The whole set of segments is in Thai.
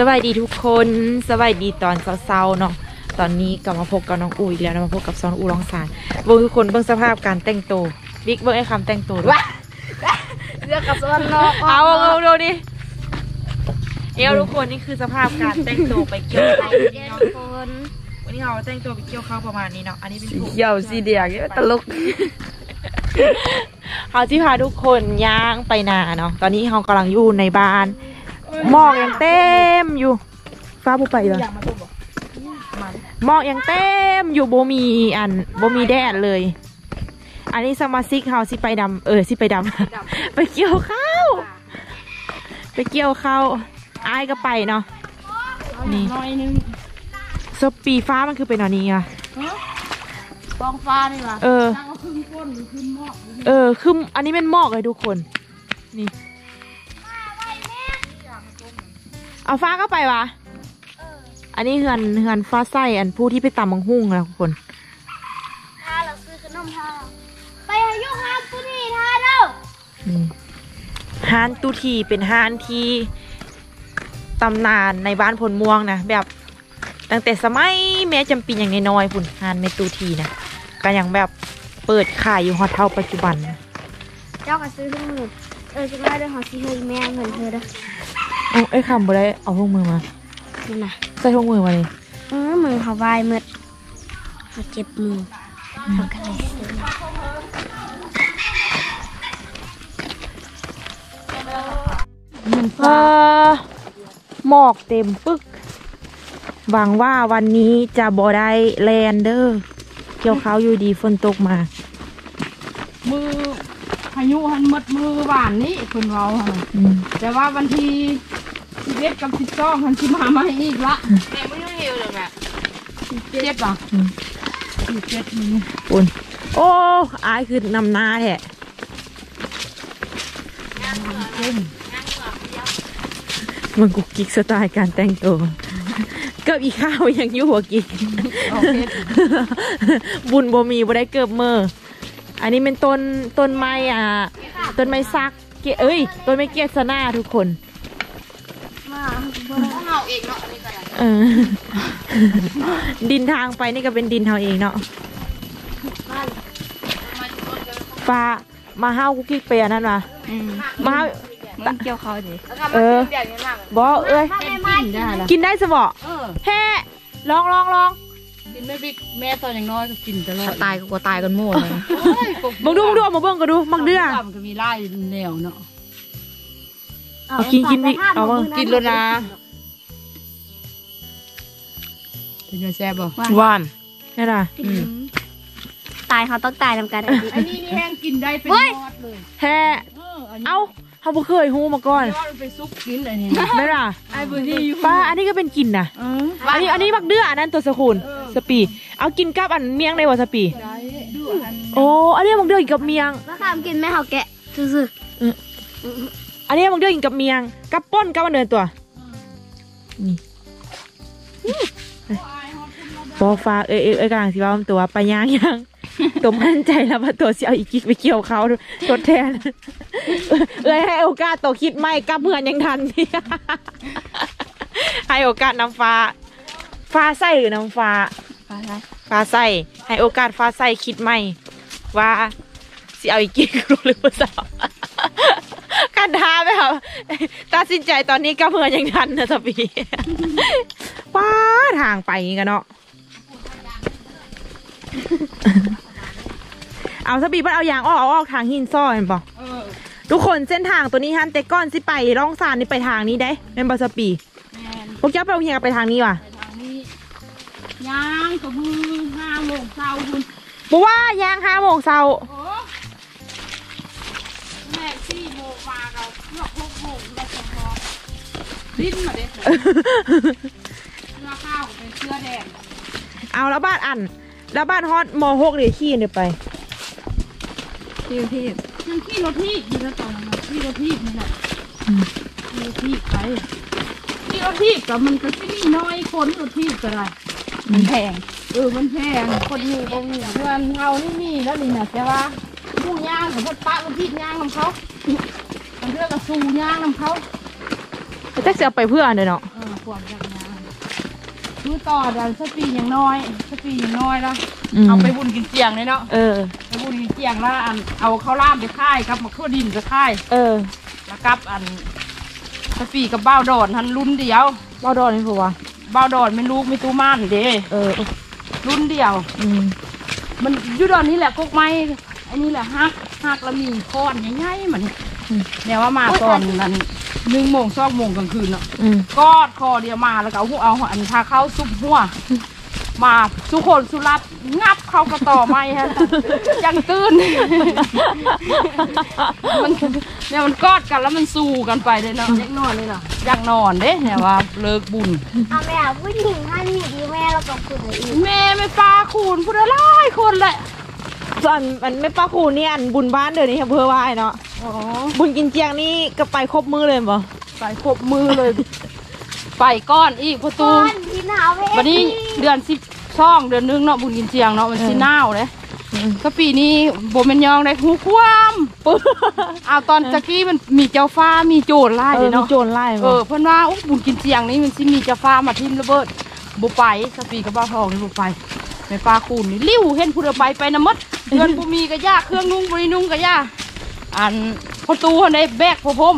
สวัสดีทุกคนสวัสดีตอนเช้าๆเนาะตอนนี้กลับมาพบกับน้องอูอีกแล้วนะมาพบกับซอนอูร้องสารเบิ่งทุกคนเบิ่งสภาพการแต่งตัวบิ๊กเบิ่งไอ้คำแต่งตัวด้วยเลือกกับสวนนอกเอาเอาดูดิเอวทุกคนนี่คือสภาพการแต่งตัวไปเกี่ยวข้าวเย็นคนวันนี้เราแต่งตัวไปเกี่ยวข้าวประมาณนี้เนาะอันนี้เป็นถุงเขียวสีเดียกตลกเขาที่พาทุกคนย่างไปนาเนาะตอนนี้เขากำลังอยู่ในบ้าน หมอกยังเต็มอยู่ ฟ้าผู้ไปเหรอหมอกยังเต็มอยู่โบมีอันโบมีแดดเลย อันนี้สมาชิกเขาสิไปดำเออสิไปดำ ไปเกี่ยวข้าวไปเกี่ยวข้าวอายก็ไปเนาะนี่น้อยนึงสปีฟ้ามันคือเป็นอันนี้อะฟองฟ้านี่ล่ะเออตั้งก็ขึ้นก้นหรือขึ้นหม้อเออคืออันนี้เป็นหมอกเลยทุกคน นี่ เอาฟ้าก็ไปวะอันนี้เฮือนเฮือนฟ้าไส้อันผู้ที่ไปตำมังหุ่งนะทุกคนถ้าเราซื้อขนมทาไปอายุห้ามตัวนี้ทาเด้อนี่ฮานตุทีเป็นฮานที่ตำนานในบ้านพลม่วงนะแบบตั้งแต่สมัยแม่จำปีอย่างน้อยๆพุ่นฮานเมตูทีนะก็ยังแบบเปิดขายอยู่ฮอตเท่าปัจจุบันนะเจ้าก็ซื้อทุกมือเออจะมาเด้อหอสิเฮยแม่เหมือนเธอเด้อ เอาไอ้คำบ่ได้เอาพวกมือมา นี่นะใส่พวกมือมาเลยเออมือเขาวายหมดเขาเจ็บมือเขาก็เลยซื้อเออหมอกเต็มปึกหวังว่าวันนี้จะบ่ได้แลนเดอร์เกี่ยวเขาวอยู่ดีฝนตกมา มือพายุหันหมดมือหวานนี่คนเราหั่นอืมแต่ว่าวันที่ สิบเอ็ดกับสิบสองหันสิมามาอีกละแม่ไม่รู้เร็วเลยแม่เจ็ดป่ะสิบเจ็ดนี่ปุ่นโอ้อายคือนำหน้าแท้มันกุกกิกสไตล์การแต่งตัวเกิบอีข้าวยังยู่หัวกิกบุญบ่มีบ่ได้เกิบเมออันนี้เป็นต้นต้นไม้อะ ต้นไม้ซักเกเอ้ย ต้นไม้เกียสนาทุกคน มาเออ ดินทางไปนี่ก็เป็นดินเฮาเองเนาะฟ้ามาห้าวกุกกิ๊กไปอันนั้นมามาห้าวมันเกี่ยวเขาดิเออบอกเอ้ยกินได้ละกินได้สบอเออแฮ่ลองลองลองกินไม่บิ๊กแม่ตอนอย่างน้อยก็กินตลอดตายก็ตายกันหมดเลยโอ้ยมึงดูมึงดูเอามาเบิ่งก็ดูมักเดือมันก็มีไล่แนวเนาะ เอากินกินวิเอามากินแล้วนะเป็นไงแซ่บบ่หวานนี่ล่ะตายเขาต้องตายทำกันอันนี้นี่แห้งกินได้เป็นเฮ้ยยอดเลยแฮ่เอออันนี้เอ้าเขาบ่เคยฮู้มาก่อนยอดไปซุปกินอันนี้ไม่ล่ะไอ้บุญนี่อยู่ป้าอันนี้ก็เป็นกินนะเอออันนี้อันนี้มักเดืออันนั้นตัวสกุลสปี เอากินกับอันเมียงได้บ่สปีได้ดูอันโอ้อันนี้มักเดือกินกับเมียงมาทำกินไหมเขาแกะซื่อ อันนี้มักเดือกินกับเมียง กับป้นกับอันเดินตัวนี่บอฟ้าเอ้ยเอ้ยเอ้ยกำลังสิว่าตัวไปย่างย่างตัวมั่นใจแล้วว่าตัวสิเอาอีกกิกไปเกี่ยวเขาทดแทน เอ้ยให้โอกาสตัวคิดไม่กับเพื่อนยังทันพี่ให้โอกาสน้ำฟ้า ฟ้าใสหรือน้ำฟ้าๆอะไรฟ้าใสให้โอกาสฟ้าใสคิดใหม่ว่าสิเอาอีกกี่กรู้หรือเปล่า การท้าไหมครับตัดสินใจตอนนี้ก็เพื่อนยังทันนะสปีป้าทางไปอย่างงี้กันเนาะเอาสปีมันเอายางออกเอาออกทางหินซ้อเห็นปะเออทุกคนเส้นทางตัวนี้ฮันแต่ก้อนสิไปร่องซานนี่ไปทางนี้ได้เป็นบอสปีแมนพวกเจ้าไปโรงเรียนกันไปทางนี้ว่ะไปทางนี้ย่างกับมือห้าโมงเช้าคุณบอกว่ายางห้าโมงเช้า ดิ้นมาเด็ดเสื้อข้าวเป็นเสื้อแดงเอาแล้วบ้านอัน แล้วบ้านฮอตมหกเดี๋ยวขี้เดี๋ยวไปพี่พี่ยังขี่รถที่อยู่แล้วตอนนั้นขี้รถที่นี่แหละขี้รถที่ไปขี่รถที่กับมันก็ที่นี่น้อยคนรถที่ก็ได้มันแพงเออมันแพงคนอยู่ตรงนี้เพื่อนเรานี่มีแล้วนี่นะแต่ว่าผู้ย่างของพดปะรถที่ย่างของเขามันเรื่องกับสูย่างของเขา แต่จะเอาไปเพื่ออันเดี๋ยวเนาะเออคความยากงานคือต่อดันสปีอย่างน้อยสปีอย่างน้อยแล้วอืมเอาไปบุญกินเจียงเลยเนาะเออ ไปบุญกินเจียงแล้วอันเอาข้าวล่ามไปค่ายครับมาข้าวดินไปค่ายเออแล้วกับอันสปีกับบ้าวดอนทันรุ่นเดียวเบ้าดอนนี่ผัวะบ้าวดอนไม่ลูกไม่ตู้ม่านเด้เออรุ่นเดียว อืมมันอยุดอนนี้แหละกกไม้อันนี้แหละฮักฮักแล้วมีค้อนใหญ่ๆมันเนี่ยว่ามาตอนนั้น หนึ่งโมงสองโมงกลางคืนเนาะอืมกอดคอเดียวมาแล้วก็เอาหัวเอาอันทาเข้าซุปหัว มาสุคนสุรับงับเข้ากระต่อไม้ฮะยังตื่น มันเนี่ยมันกอดกันแล้วมันสู้กันไปเลยเนาะยังนอนเลยเนาะยังนอนเด้เนี่ยว่าเลิกบุญ เอาแม่เอาผู้หญิงท่านนี่ดีแม่เรากับคุณอีกแม่ไม่ปลาคูณพูดอะไรคนแหละส่วนมันไม่ป้าคูนี่อันบุญบ้านเดี๋ยวนี้ครับเพื่อไหวเนาะ อ๋อบุญกินเจียงนี่ก็ไปครบมือเลยบ่ใส่ครบมือเลย ไปก้อนอีกประตูก้อนที่หนาวเว้ยวันนี้เดือนสิบช่องเดือนหนึงเนาะบุญกินเจียงเนาะมันสิหนาวเลยอืมก็ปีนี้โบแมันยองได้หูความปึ๊บเอาตอนตะกี้มันมีเจ้าฟ้ามีโจรไล่เอเลอยมีเนาะโจรไล่เอบ่อเพิ่นว่าอุ๊ยบุญกินเจียงนี้มันสิมีเจ้าฟ้ามาทิ่มระเบิดบุไปสปีกับบ้าทองนี่บุไปแม่ปลาคูนนี่ลิ้วเห็นผู้เดไปไปนะมดเดือนบุมีกระยาเครื่องนุ่งบรินุ่งกระยา อันประตูหันได้แบกพระพรหม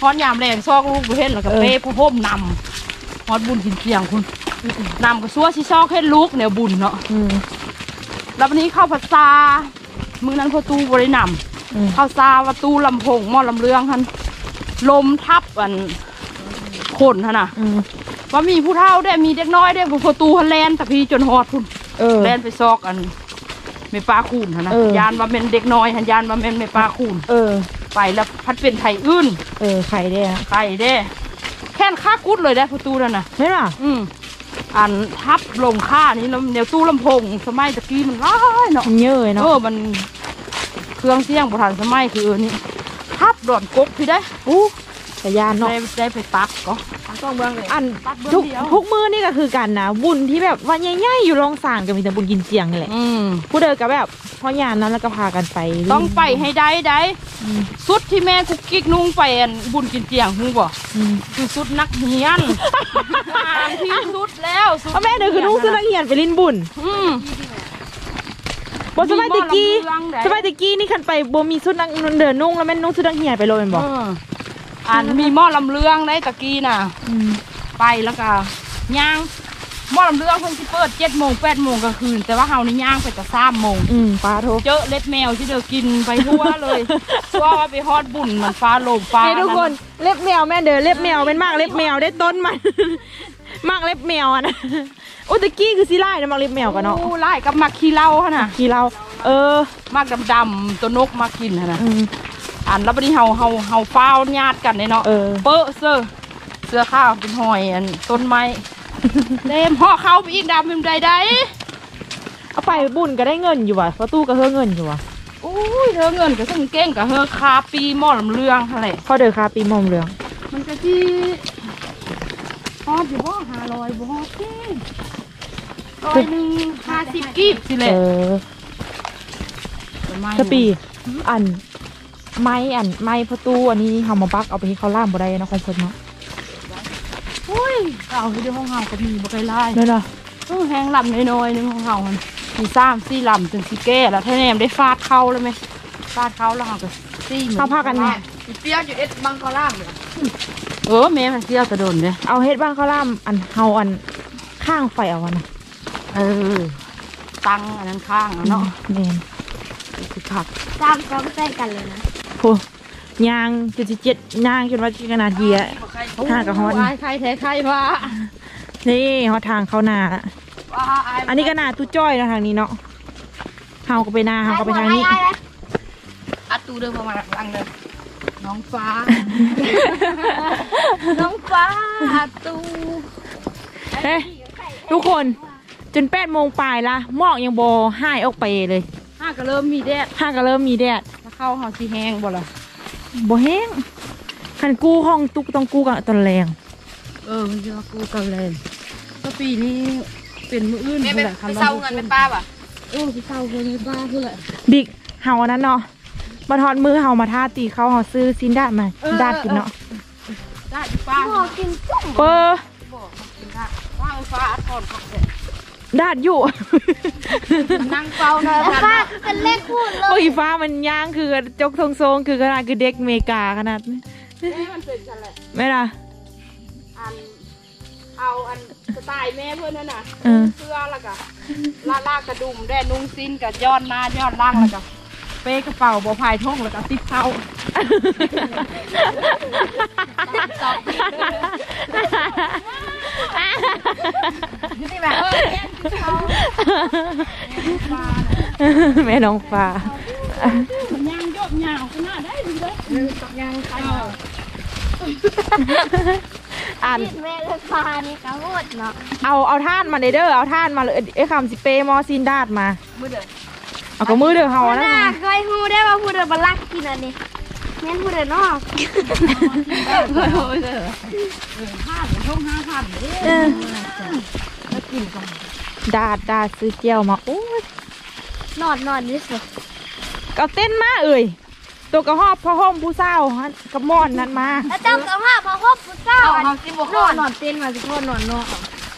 ฮอนยามแรงซอกลูกบ่เห็นแล้วก็เป้พระพรหมนำฮอดบุญกินเจียงคุณนำก็ซัวสิซอกเห็นลูกแนวบุญเนาะอืมแล้ววันนี้เข้าภาษามือนั้นประตูบรินำอืมเข้าซาประตูลำโพงหม้อลำเรืองท่านลมทับอันคนท่านน่ะอืมว่ามีผู้เฒ่าได้มีเด็กน้อยได้ผู้ประตูฮันแลนแต่พี่จนหอดพุ่นเออแลนไปซอกอัน ไม่ปลาคูนท่านนะเออ ยานว่าเป็นเด็กน้อยหันยานว่าเป็นไม่ปลาคูนเออ ไปแล้วพัดเป็นไทยอื่นเออไข่ได้อะไก่เด้ แค่นค่ากุดเลยได้ประตูนั่นน่ะ ไม่ล่ะอืมอันทับลงค่านี้แล้วเดี๋ยวตู้ลำโพงสมัยตะกี้มันร้ายเนาะ มันเยอะเลยเอเนาะอมันเครื่องเสียงประธานสมัยคือเออนี่ทับดอนกกพี่ได้อู้แต่ยานเนาะได้ได้ไปตัดก็ ต้องเบื้องเลยอันตัดเบื้ทุอกงเดียวทุกมือนี่ก็คือกันนะบุญที่แบบว่าใหญ่ๆอยู่โรงสร้างก็มีแต่บุญกินเจียงนี่แหละอืมผู้เดินก็แบบพอยานนั้นแล้วก็พากันไป ต้องไปให้ได้ได้อืมสุดที่แม่กุกกิ๊กนุ่งไปอันบุญกินเจียงหูบ่อืมคือสุดนักเรียนอ่านที่สุดแล้วสุดเอาแม่เดินคือนุ่งซื้อนักเรียนไปลิ้นบุญอืมบนสมัยตะกี้มีหม้อลำเรืองได้สมัยตะกี้นี่คันไปบ่มีชุดนักเดินนุ่งแล้วแม่นนุ่งชุดนักเรียนไปเลยแม่นบอกเอออันมีหม้อลำเรืองได้ตะกี้น่ะมไปแล้วก็ย่างหม้อลำเรื่องเพิ่นสิเปิดเจ็ดโมงแปดโมงกลางคืน แต่ว่าเฮานี่ย่างไปแต่สามโมงอืมปลาโทเจอเล็บแมวที่เดือกินไปทั่วเลยชั่วว่าไปฮอดบุญมันฟ้าโลงฟ้านี่ทุกคนเล็บแมวแม่เดินเล็บแมวเป็นมากเล็บแมวได้ต้นมันมากเล็บแมวอะนะโอ้ตะกี้คือสิไล่นะมากเล็บแมวกันเนาะโอ้ไล่กับมักขี้เหล้าหั่นน่ะขี่เราเออมักดำๆตัวนกมากินหั่นน่ะ อืมอันแล้วบัดนี้เฮาเฮาเฮาฟ้าวญาติกันเด้เนาะเออ เปอะเสื้อเสื้อข้าวเป็นหอยอันต้นไม้ เต็มห่อเข้าไปอีกดำเป็นใดๆเอาไปบุญก็ได้เงินอยู่ว่ะประตูก็เฮือเงินอยู่ว่ะอุ้ยเธอเงินก็ซึ่งเก่งกับเธอคาปีหม้อลำเรืองอะไรพอเดินคาปีมอมเหลืองมันก็ที่ฮอดอยู่บ่หาลอยบ่ฮอดที่ร้อยหนึ่งห้าสิบกีบสิแหเอละอประมาณสปี อัน ไม้อันไม้ประตูอันนี้เฮามาบักเอาไปให้เขาล่ามบ่ได้นะของเพิ่นเนาะอุ้ยเอาที่ห้องเฮาก็มีบ่ไกลไล่เด้อเนาะต้องแห้งลำน้อยๆหนึงของเฮามันมีสามสี่ลำจนสิแก้แล้วถ้าแนมได้ฟาดเข้าแล้วไหมฟาดเข้าแล้วเฮาก็ซี่หมือเขาพากันเนี่ยเปรี้ยวอยู่เอ็ดบังกอล่ามเลยเออแม่มันเปรี้ยวกระโดนเลยเอาเฮ็ดบ้างเขาล่ามอันเฮาอันข้างไฟเอาวันนะเออ ตั้งอันนั้นข้างอะเนาะแม่น คือขัดสร้างพร้อมใจกันเลยนะ โหยางจุดเจ็ดยางจนว่าขนาดเยียห้ากับฮอดไอ้ใครแท้ใครวะนี่เฮาทางเข้านาละว่าไอันนี้ก็นาตู้จ้อยเนาะทางนี้เนาะเฮาก็ไปนาเฮาก็ไปทางนี้อัดตูเดินมาหลังเลยน้องฟ้า น้องฟ้าอัดตูเฮ้ยทุกคนจนแปดโมงปลายละหมอกยังโบหายออกไปเลยห้าก็เริ่มมีแดดห้าก็เริ่มมีแดด ถ้าเข้าหอสีแห้งบ่ล่ะโบแห้งคันกู้ห้องตุกต้องกู้กับตอนแรงเออมันจะมากูกันเลยก็ปีนี้เป็นมืออื่นแม่ไปแหละไปเศร้าเงินเป็นป้าป่ะเออไปเศร้าเงินเป็นป้าเพื่อแหละบิ๊กเฮาอันนั้นเนาะมาทอดมือเฮามาท่าตีเขาเฮาซื้อซินดาดมาเออดาดกินเนาะดได้อีป้าพ่อกินจุ่มเปอร์บอกกินได้ว่าไอ้ฟ้าอัดก่อนครับเด็ก ดาดอยู่ นั่งเฝ้านะแล้วป้าเป็นเลขคูณเลโอ้ยยฟ้ามันย่างคือจกทงทรงคือขนาดคือเด็กเมกาขนาดนี้แม่มันเป็นฉันแหละไม่ล่ะอันเอาอันสไตล์แม่เพื่อนนั่นน่ะเออเสื้อแล้วก็ลาลากกระดุมแด่นุ่งสิ้นกับย้อนหน้าย้อนล่างแล้วก็ เป้กระเป๋าบอพายท่งแล้วก็ติ๊บเข้านี่แบบแม่น้องฟ้ามันยางโยบยาวขนาดได้ดีเลยกับยางใครอ่านติดแม่เลยพานี่กระโดดเนาะเอาเอาท่านมาเลยเด้อเอาท่านมาเลยไอ้คำสิเปมอซินดาดมามือเด้อ เอาก็มือเด้อเฮาหัวนะหน้าเคยฮู้ได้ว่าผู้เดินบัลลักกินอันนี้แม่นผู้เดินนอกเฮ้ยเฮ้ยเด้อเออห้าเดี๋ยวท่งห้าพันเด้อเออแล้วกินกันดาดดาดซื้อเจียวมาโอ้ยนอนนอนนี่สิเอาเต้นมาเอ่ยตัวกระหอบพ่อห้อมผู้เศร้าฮะกระมอนนั้นมาแล้วเจ้ากับผ้าพอครบผู้เจ้าอันนี้นอนนอนเต้นมาสิพ่อนอนนอก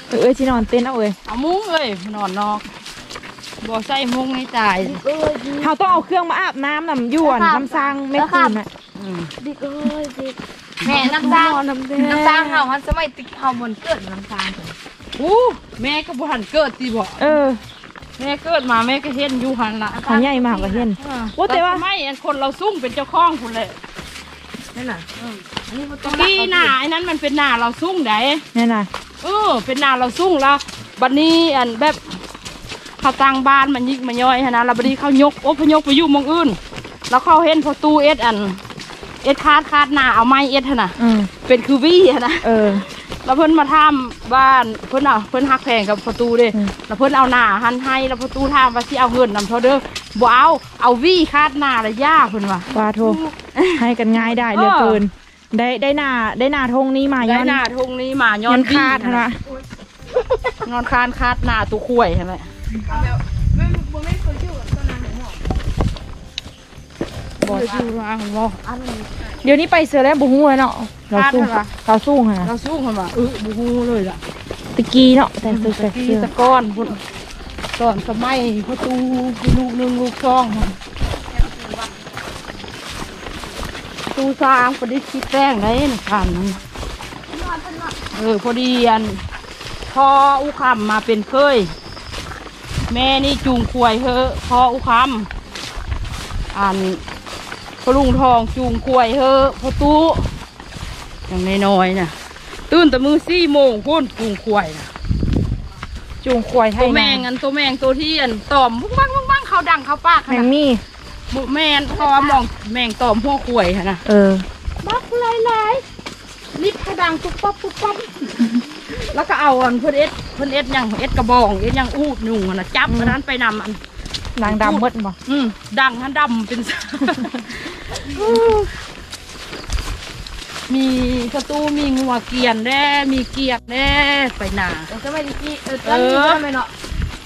เออเอ้ยที่นอนเต้นเอาเอ่ยเอามุ้งเลยนอนนอก บ่ใส่มุ้งไม่ตาย เอ้ยดิเขาต้องเอาเครื่องมาอาบน้ำน้ำยวนน้ำซางแม่คืนน่ะอืมดิเอ้ยดิแม่น้ำตาลน้ำแดงน้ำตาลเฮาฮันสมัยติเฮาบนเกิดน้ำตาลอู้แม่ก็บ่หันเกิดสิบ่เออแม่เกิดมาแม่ก็เห็นอยู่หันละเขาใหญ่มากกว่าเห็นว่าแต่ว่าไม่อันคนเราซุ่มเป็นเจ้าของคุณเลยนั่นน่ะอันนี้บ่ต้ตะองกี้หน้าไอ้นั้นมันเป็นหน้าเราซุ่งไดนี่นน่ะเออเป็นหน้าเราซุ่งแล้วบัดนี้อันแบบ เขาตั้งบ้านมันยิกมันย่อยหั้นนะแล้วบัดนี้เขายกอพยพไปอยู่หมองอื่น แล้วเขาเห็นพอตู้เอ็ดอัน เอ็ดคาดคาดหน้าเอาไม้เอ็ดหั่นน่ะอืมเป็นคือวี่หั่นนะเออ แล้วเพิ่นมาทำบ้านเพิ่นเอาเพิ่นหักแพงกับประตูเด้อืม แล้วเพิ่นเอาหน้าหันให้แล้วประตูทางว่าสิเอาเงินนำเท่าเด้อบ่เอาเอาวี่คาดหน้าละย่าเพิ่นว่าปลาโทให้กันง่ายได้เหลือเกิน ได้ได้หน้าได้หน้าทงนี้มาได้ย้อนหน้าทงนี้มาย้ย้ออนนคาดวี่นะ นอนคานคาดหน้าตัวข่วยใช่ไหม บ่สู้มาบ่เดี๋ยวนี้ไปเสือแล้วบุ้งเลยเนาะเราคาดสู้เหรอเราสู้ฮะเราสู้กันมาเออบ่ฮู้เลยล่ะตะกี้เนาะแต่เสือแต่กีเสือตะก้อนพุ่นตอนสมัยประตูลูกหนึงลูกสองพุ่นประตูสร้างประดิษฐ์คิดแป้งได้นะคันเออพอดีอันพออุคำมาเป็นเคย แม่นี่จูงควายเฮอะพออุคำอันพอลุงทองจูงควายเฮอะพอตู้อย่างน้อยๆน่ะตื่นแต่มือสี่โมงพุ่นจูงควายน่ะจูงควายให้ตัวแมนางอันตัวแมงตัวที่อันตอมบุ้งบ้างบุ้งบ้างเขาดังเขาปากแมงมี่หมูแมนพอมองแมงตอมหัวขวยค่ะนะเออบักหลายห ลายลิบเขาดังปุ๊บปั๊บปุ๊บปั๊บแล้วก็เอาอันเพื่อนเอ็ดเพื่อนเอ็ดยังเอ็ดกระบองเอ็ดยังอูดหนุ่งอะนะจับอันนั้นไปนำอัน นางดำมดบ่อืมดังฮันดำเป็น มีกระตูมีงัวเกียนแน่มีเกียดแน่ไปหนา แต่สมัยนี้เออตอนนี้บ่ได้ไหมเนาะ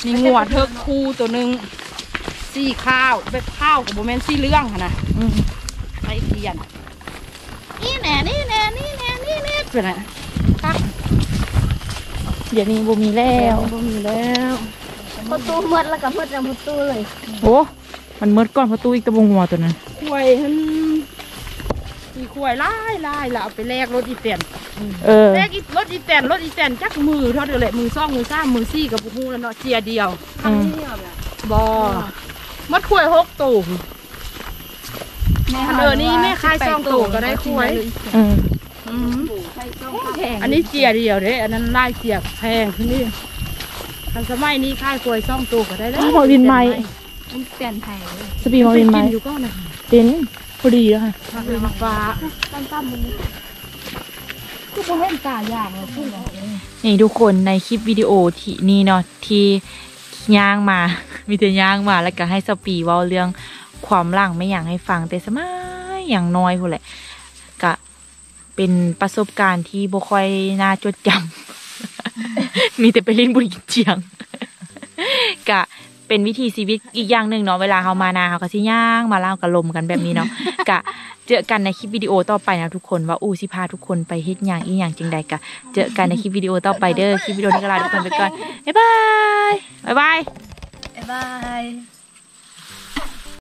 มีงัวเทิกคูตัวหนึ่งสีข้าวแบบข้าวกับโบแมนสีเหลื่องค่ะนะอืมไปเกียนนี่แน่นี่แน่นี่แน่ นี่แน่เป็นไงครับเดี๋ยวนี้บุมีแล้วบ่มีแล้วประตูมืดแล้วก็มืดแล้วประตูเลยโอ้มันมืดก่อนประตูอีกตะบงหัวตัวนั้นขวยหันมีขวยไล่ไล่แล้วเอาไปแลกรถอีเตียนเออแลกอีรถอีแตนรถอีแตนจักมือเท่าเดียวแหละมือซ่องมือซ่ามมือซี่กับผู้แล้วเนาะเจียเดียวอืมบอมัดขวยหกตูมเออนี่แม่คายซ่องตูก็ได้ขวย อืมอืมอันนี้เจียเดียวเด้อันนั้นไล่เจียแพงขึ้นนี่ทันสมัยนี้ค่ายกล้วยซ่องตูก็ได้แล้วอ้าวมาวินไม้ มันเปลี่ยนไทยสปีมาวินไม้กินอยู่ก็นะเป็นพอดีแล้วค่ะมาเป็นฟ้าก็บ่เห็นตาอย่างเลยพูดเหรอนี่ทุกคนในคลิปวิดีโอที่นี่เนาะที่ย่างมา มีแต่ย่างมาแล้วก็ให้สปีเว้าเรื่องความหลังไม่อยากให้ฟังแต่สมัยอย่างน้อยพูนแหละก็ เป็นประสบการณ์ที่บ่ค่อยน่าจดจำ มีแต่ไปเล่นบุหรี่เจียง กะเป็นวิธีชีวิตอีกอย่างหนึ่งเนาะเวลาเขามานาเขาก็สิย่างมาเล่ากับลมกันแบบนี้เนาะกะเจอกันในคลิปวิดีโอต่อไปนะทุกคนว่าอู้สิพาทุกคนไปเฮ็ดหยังอีหยังจังใดกะเจอกันในคลิปวิดีโอต่อไปเด้อคลิปวิดีโอนี้ก็ลาทุกคนไปก่อนบ๊ายบายบ๊ายบายบ๊ายบาย